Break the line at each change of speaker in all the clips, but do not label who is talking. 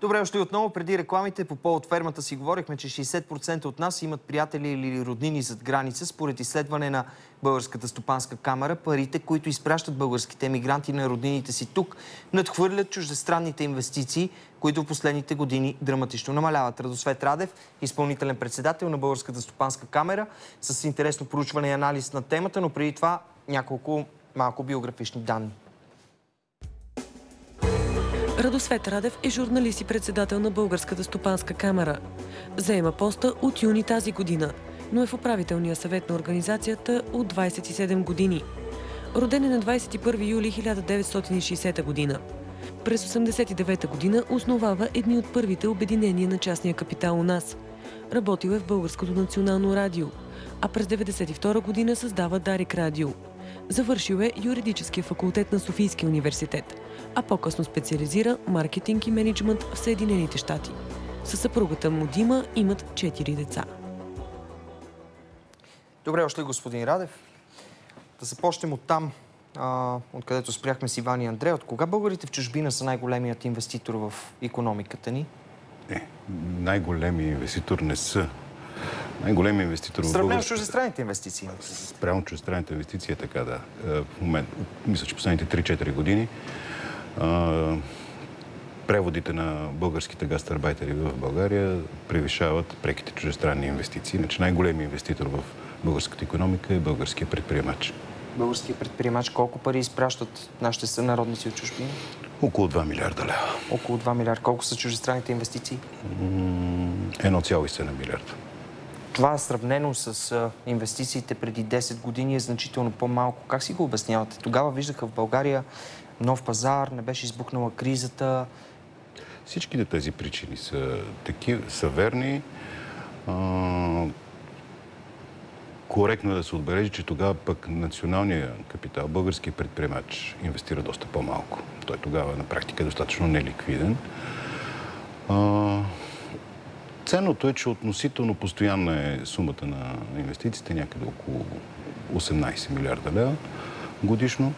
Добре, още отново преди рекламите по повод фермата си говорихме, че 60% от нас имат приятели или роднини зад граница. Според изследване на Българската стопанска камера, парите, които изпращат българските емигранти на роднините си тук, надхвърлят чуждестранните инвестиции, които в последните години драматично намаляват. Радосвет Радев, изпълнителен председател на Българската стопанска камера, с интересно проучване и анализ на темата, но преди това няколко малко биографични данни.
Радосвет Радев е журналист и председател на Българската стопанска камера. Заема поста от юни тази година, но е в управителния съвет на организацията от 27 години. Роден е на 21 юли 1960 година. През 1989 година основава едни от първите обединения на частния капитал у нас. Работил е в Българското национално радио, а през 1992 година създава Дарик Радио. Завършил е юридическия факултет на Софийския университет – а по-късно специализира маркетинг и менеджмент в Съединените щати. Със съпругата му Дима имат четири деца.
Добре, още господин Радев. Да започнем от там, откъдето спряхме с Иван и Андрея. От кога българите в чужбина са най-големият инвеститор в економиката ни?
Не, най-големи инвеститор не са. Най-големи инвеститор в
Сравнено с чуждестранните инвестиции.
Спрямо чуждестранните инвестиции е така, да. Е, в момент, мисля, че последните 3-4 години преводите на българските гастарбайтери в България превишават преките чужестранни инвестиции. Иначе най-големи инвеститор в българската економика е българския предприемач.
Българския предприемач колко пари изпращат нашите сънародници от чужбина?
Около 2 милиарда лева.
Около 2 милиарда. Колко са чужестранните инвестиции?
1,7 милиарда.
Това сравнено с инвестициите преди 10 години е значително по-малко. Как си го обяснявате? Тогава виждаха в България нов пазар, не беше избухнала кризата.
Всичките тези причини са, таки, са верни. А, коректно е да се отбележи, че тогава пък националният капитал, българският предприемач, инвестира доста по-малко. Той тогава на практика е достатъчно неликвиден. А, ценното е, че относително постоянна е сумата на инвестициите, някъде около 18 милиарда лева годишно.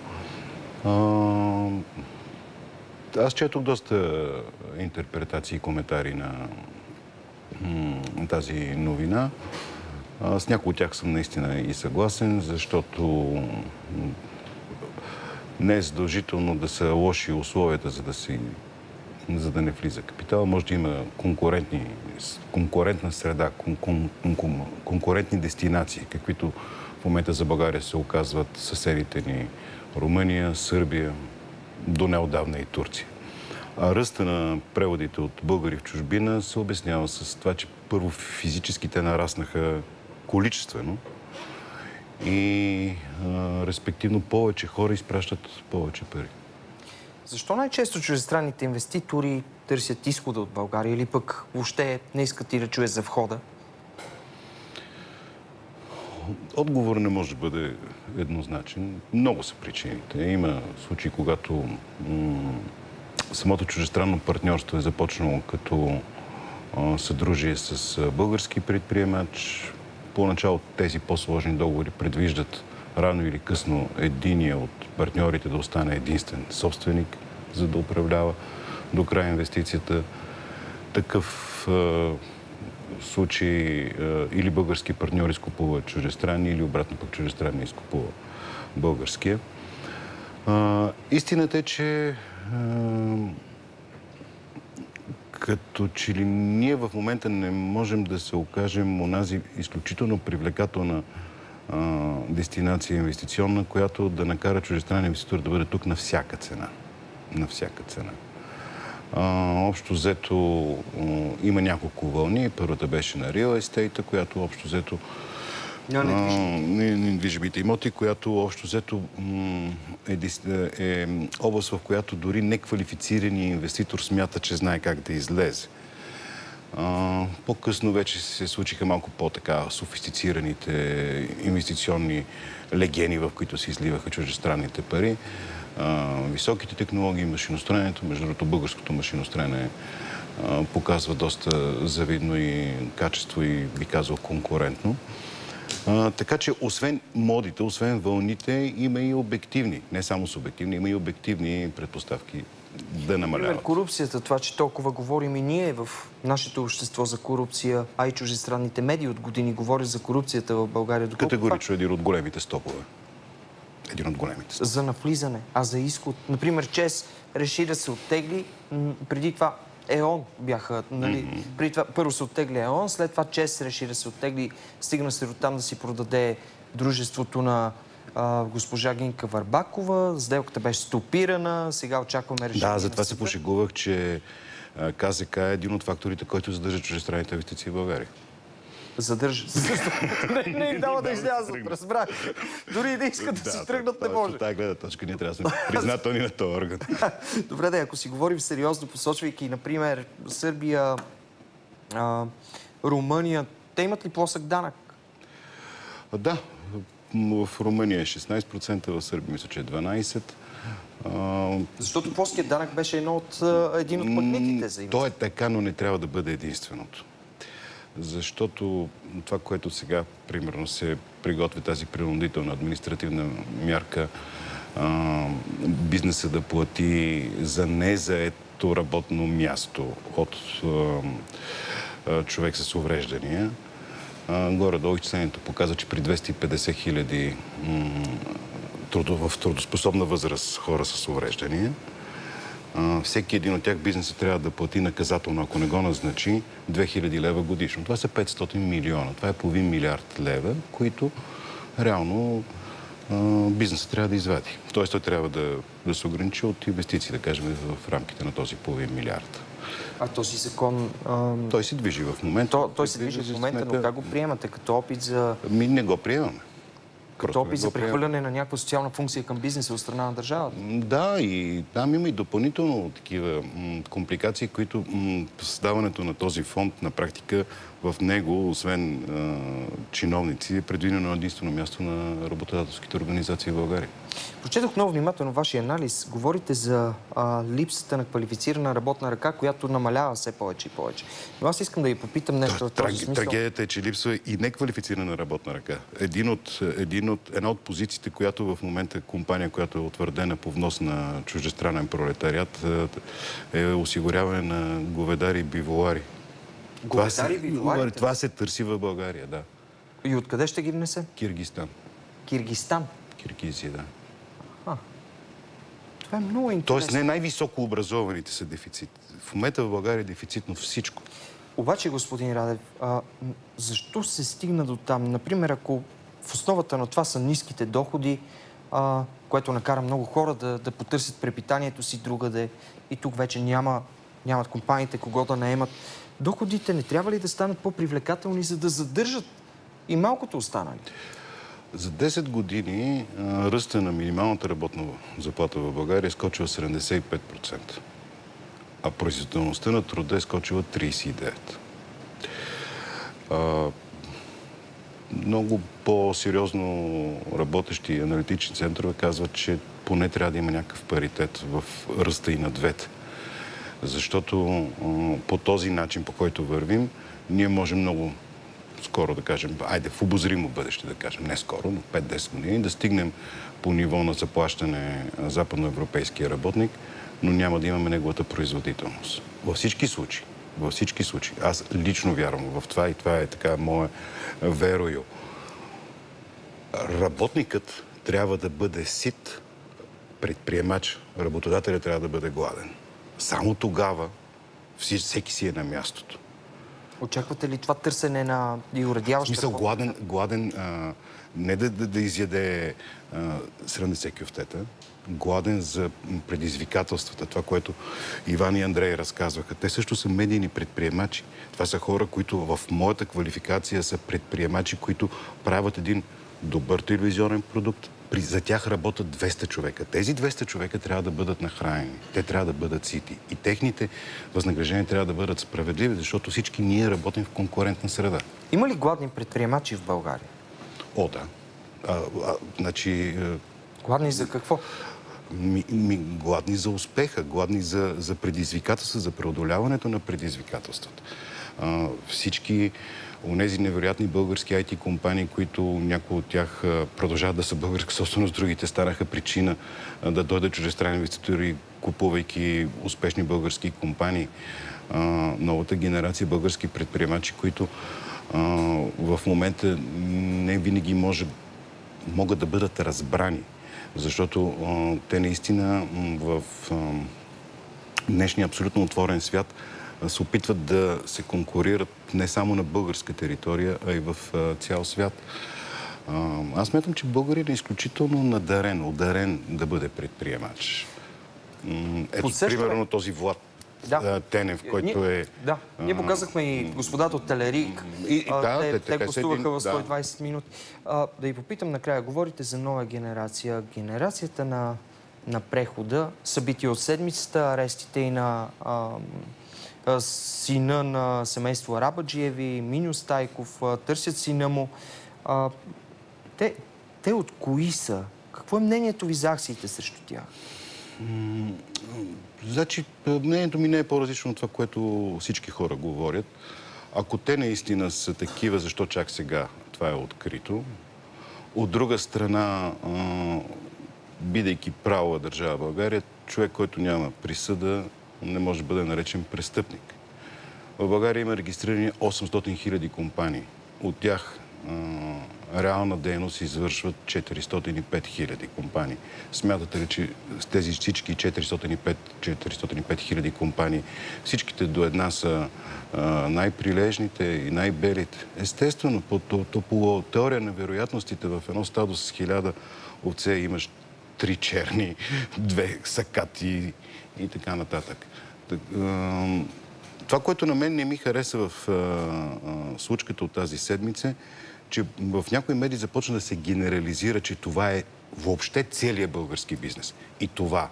Аз четох доста интерпретации и коментари на тази новина. С някои от тях съм наистина и съгласен, защото не е задължително да са лоши условията, за да, си, за да не влиза капитал. Може да има конкурентни, конкурентна среда, кон, кон, кон, конкурентни дестинации, каквито в момента за България се оказват съседите ни Румъния, Сърбия, до неодавна и Турция. А ръста на преводите от българи в чужбина се обяснява с това, че първо физически те нараснаха количествено и а, респективно повече хора изпращат повече пари.
Защо най-често чуждестранните инвеститори търсят изхода от България или пък въобще не искат ти да чуе за входа?
Отговор не може да бъде еднозначен. Много са причините. Има случаи, когато самото чужестранно партньорство е започнало като съдружие с български предприемач. Поначало тези по-сложни договори предвиждат рано или късно единия от партньорите да остане единствен собственик, за да управлява до края инвестицията. Такъв случай е, или български партньор изкупува чужестранни, или обратно пък чужестранни изкупува българския. Истината е, че е, като че ли ние в момента не можем да се окажем онази изключително привлекателна а, дестинация инвестиционна, която да накара чужестранен инвеститор да бъде тук на всяка цена. На всяка цена. А, общо взето има няколко вълни. Първата беше на Real Estate, която общо взето недвижимите имоти, която общо взето е, е област, в която дори неквалифицираният инвеститор смята, че знае как да излезе. По-късно вече се случиха малко по-така софистицираните инвестиционни легени, в които се изливаха чужестранните пари високите технологии, машиностроенето. Между другото, българското машиностроене показва доста завидно и качество и би казал конкурентно. Така че, освен модите, освен вълните, има и обективни, не само субективни, има и обективни предпоставки да намаляват.
Например, корупцията, това, че толкова говорим и ние в нашето общество за корупция, а и чужестранните медии от години говорят за корупцията в България. Доколко
Категорично един от големите стопове. Един от големите стопове.
За навлизане, а за изход. Например, ЧЕС реши да се оттегли. Преди това ЕОН бяха, нали? Преди това първо се оттегли ЕОН, след това ЧЕС реши да се оттегли. Стигна се до там да си продаде дружеството на а, госпожа Гинка Варбакова. Сделката беше стопирана. Сега очакваме решение.
Да, затова се пошегувах, че КЗК е един от факторите, който задържа чужестранните инвестиции в България.
Задържа. не, не им дава да излязат, разбрах. Дори и да искат да, си тръгнат, не може.
От тази гледна точка ние трябва да сме признателни на този орган.
Добре, да, ако си говорим сериозно, посочвайки, например, Сърбия, а, Румъния, те имат ли плосък данък?
Да, в Румъния е 16%, в Сърбия мисля, че е 12%. А,
Защото плоският данък беше едно от, един от магнитите за
То
инвестиции.
е така, но не трябва да бъде единственото. Защото това, което сега, примерно, се приготви тази принудителна административна мярка, а, бизнеса да плати за незаето работно място от а, човек с увреждания, горе-долу изчислението показва, че при 250 хиляди в трудоспособна възраст хора с увреждания, всеки един от тях бизнеса трябва да плати наказателно, ако не го назначи, 2000 лева годишно. Това са 500 милиона. Това е половин милиард лева, които реално бизнесът трябва да извади. Тоест той трябва да, да се ограничи от инвестиции, да кажем, в рамките на този половин милиард.
А този закон... А,
Той се движи в момента.
то, той се движи в момента, но как го приемате? Като опит за,
Ми не го приемаме.
като
Просто
опит за прехвърляне на някаква социална функция към бизнеса от страна на държавата?
Да, и там има и допълнително такива м, компликации, които м, създаването на този фонд на практика в него, освен а, чиновници, е предвидено единствено място на работодателските организации в България.
Прочетох много внимателно вашия анализ. Говорите за а, липсата на квалифицирана работна ръка, която намалява все повече и повече. Но аз искам да ви попитам нещо в този смисъл.
Трагедията е, че липсва и неквалифицирана работна ръка. Един от, един от, една от позициите, която в момента е компания, която е утвърдена по внос на чуждестранен пролетариат, е осигуряване на говедари и биволари. Това се-
биволарите?
Това се търси в България, да.
И откъде ще ги внесе?
Киргистан.
Киргистан.
Киргизия, да.
Това е много интересно.
Тоест не най-високо образованите са дефицит. В момента в България е дефицитно всичко.
Обаче, господин Радев, а, защо се стигна до там? Например, ако в основата на това са ниските доходи, а, което накара много хора да, да потърсят препитанието си другаде и тук вече няма, нямат компаниите кого да наемат, доходите не трябва ли да станат по-привлекателни, за да задържат и малкото останали?
За 10 години ръста на минималната работна заплата в България е скочила 75%, а производителността на труда е скочила 39%. А, много по-сериозно работещи аналитични центрове казват, че поне трябва да има някакъв паритет в ръста и на двете. Защото по този начин, по който вървим, ние можем много скоро да кажем, айде в обозримо бъдеще да кажем, не скоро, но 5-10 години, да стигнем по ниво на заплащане западноевропейския работник, но няма да имаме неговата производителност. Във всички случаи, във всички случаи, аз лично вярвам в това и това е така мое верою. Работникът трябва да бъде сит, предприемач, работодателят трябва да бъде гладен. Само тогава всеки си е на мястото.
Очаквате ли това търсене на и
В
уредяваща
смисъл,
работа?
гладен, гладен а, не да, да, да изяде а, 70 кюфтета, гладен за предизвикателствата. Това, което Иван и Андрей разказваха. Те също са медийни предприемачи. Това са хора, които в моята квалификация са предприемачи, които правят един добър телевизионен продукт. При, за тях работят 200 човека. Тези 200 човека трябва да бъдат нахранени. Те трябва да бъдат сити. И техните възнаграждения трябва да бъдат справедливи, защото всички ние работим в конкурентна среда.
Има ли гладни предприемачи в България?
О, да. А, а, значи, е,
Гладни за какво?
ми, ми, гладни за успеха, гладни за, за предизвикателства, за преодоляването на предизвикателствата. а, всички онези невероятни български IT компании, които някои от тях продължават да са българска собственост, другите станаха причина да дойдат чуждестранни инвеститори, купувайки успешни български компании. Новата генерация български предприемачи, които в момента не винаги може, могат да бъдат разбрани, защото те наистина в днешния абсолютно отворен свят се опитват да се конкурират не само на българска територия, а и в цял свят. Аз смятам, че българин е изключително надарен, ударен да бъде предприемач. Ето,
Подсещаме-
примерно този Влад
Да.
Тенев, който е...
Да, ние показахме и господата от Телерик.
И- да,
те,
те
гостуваха
един-
в
да.
120 минути. А, да ви попитам накрая, говорите за нова генерация. Генерацията на, на прехода, събития от седмицата, арестите и на а, сина на семейство Арабаджиеви, Миню Стайков, търсят сина му. Те, те от кои са? Какво е мнението ви за акциите срещу тях?
Значи, мнението ми не е по-различно от това, което всички хора говорят. Ако те наистина са такива, защо чак сега това е открито? От друга страна, бидейки правова държава България, човек, който няма присъда, не може да бъде наречен престъпник. В България има регистрирани 800 хиляди компании. От тях реална дейност извършват 405 хиляди компании. Смятате ли, че с тези всички 405 405 хиляди компании, всичките до една са най-прилежните и най-белите? Естествено, по, по теория на вероятностите в едно стадо с хиляда овце имаш три черни, две сакати и така нататък. Так, ам, това, което на мен не ми хареса в а, а, случката от тази седмица, че в някои медии започна да се генерализира, че това е въобще целият български бизнес. И това,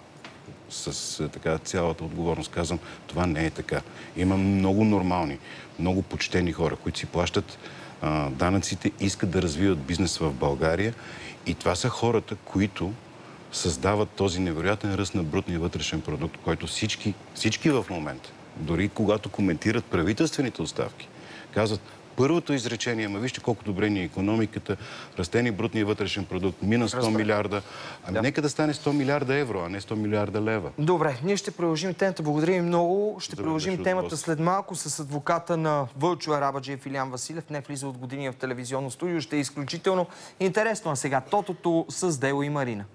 с така цялата отговорност казвам, това не е така. Има много нормални, много почтени хора, които си плащат а, данъците, искат да развиват бизнес в България. И това са хората, които създават този невероятен ръст на брутния вътрешен продукт, който всички, всички в момента, дори когато коментират правителствените оставки, казват първото изречение, ама вижте колко добре ни е економиката, расте ни брутния вътрешен продукт, мина 100
Разбрах.
милиарда. Ами
Да.
нека да стане 100 милиарда евро, а не 100 милиарда лева.
Добре, ние ще продължим темата. Благодаря ви много. Ще
мен
продължим темата след малко с адвоката на Вълчо Арабаджиев Илян Василев. Не влиза от години в телевизионно студио. Ще е изключително интересно. А сега Тотото с Дело и Марина.